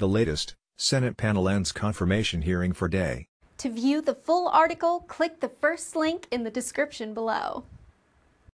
The latest, Senate panel ends confirmation hearing for day. To view the full article, click the first link in the description below.